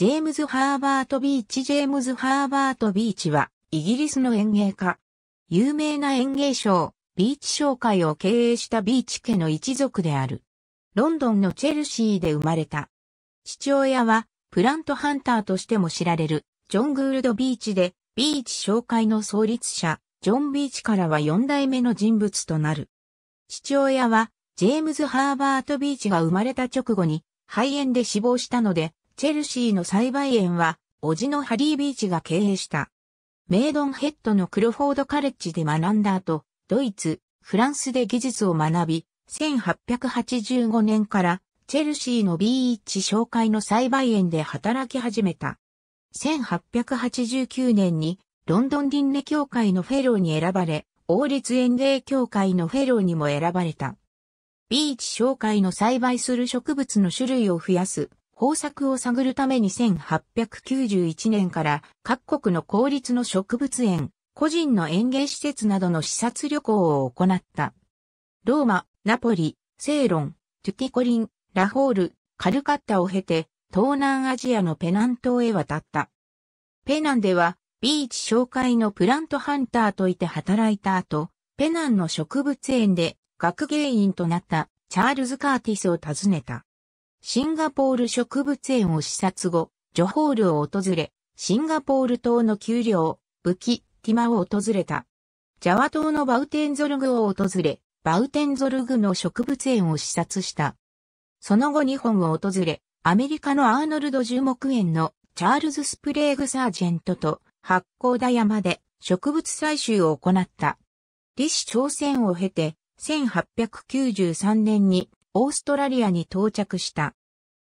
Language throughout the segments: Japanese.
ジェームズ・ハーバート・ビーチジェームズ・ハーバート・ビーチは、イギリスの園芸家。有名な園芸賞、ビーチ商会を経営したビーチ家の一族である。ロンドンのチェルシーで生まれた。父親は、プラントハンターとしても知られる、ジョン・グールド・ビーチで、ビーチ商会の創立者、ジョン・ビーチからは4代目の人物となる。父親は、ジェームズ・ハーバート・ビーチが生まれた直後に、肺炎で死亡したので、チェルシーの栽培園は、叔父のハリー・ビーチが経営した。メイドンヘッドのクロフォードカレッジで学んだ後、ドイツ、フランスで技術を学び、1885年からチェルシーのビーチ商会の栽培園で働き始めた。1889年にロンドンディンネ協会のフェローに選ばれ、王立園芸協会のフェローにも選ばれた。ビーチ商会の栽培する植物の種類を増やす方策を探るために1891年から各国の公立の植物園、個人の園芸施設などの視察旅行を行った。ローマ、ナポリ、セイロン、トゥティコリン、ラホール、カルカッタを経て、東南アジアのペナン島へ渡った。ペナンでは、ビーチ紹介のプラントハンターといて働いた後、ペナンの植物園で学芸員となったチャールズ・カーティスを訪ねた。シンガポール植物園を視察後、ジョホールを訪れ、シンガポール島の丘陵、武器、ティマを訪れた。ジャワ島のバウテンゾルグを訪れ、バウテンゾルグの植物園を視察した。その後日本を訪れ、アメリカのアーノルド樹木園のチャールズ・スプレーグ・サージェントと八甲田山で植物採集を行った。李氏朝鮮を経て、1893年にオーストラリアに到着した。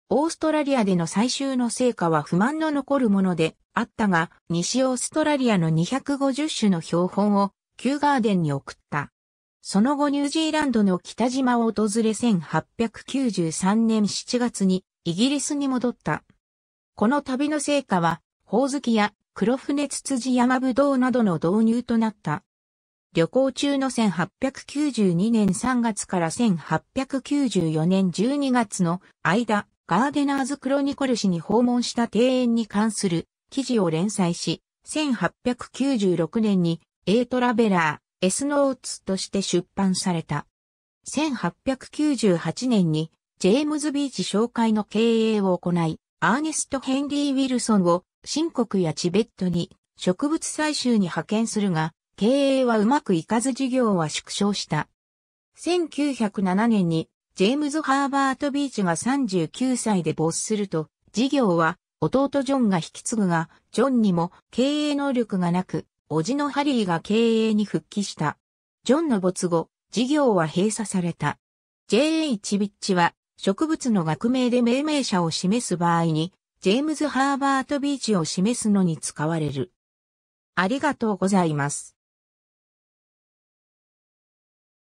オーストラリアでの採集の成果は不満の残るものであったが、西オーストラリアの250種の標本をキューガーデンに送った。その後ニュージーランドの北島を訪れ1893年7月にイギリスに戻った。この旅の成果は、宝月や黒船ツツジ山ぶどうなどの導入となった。旅行中の1892年3月から1894年12月の間、ガーデナーズクロニコル氏に訪問した庭園に関する記事を連載し、1896年に A トラベラー、S ノーツとして出版された。1898年にジェームズビーチ紹介の経営を行い、アーネスト・ヘンリー・ウィルソンを新国やチベットに植物採集に派遣するが、経営はうまくいかず事業は縮小した。1907年にジェームズ・ハーバート・ビーチが39歳で没すると、事業は弟ジョンが引き継ぐが、ジョンにも経営能力がなく、叔父のハリーが経営に復帰した。ジョンの没後、事業は閉鎖された。J.H. ビッチは植物の学名で命名者を示す場合に、ジェームズ・ハーバート・ビーチを示すのに使われる。ありがとうございます。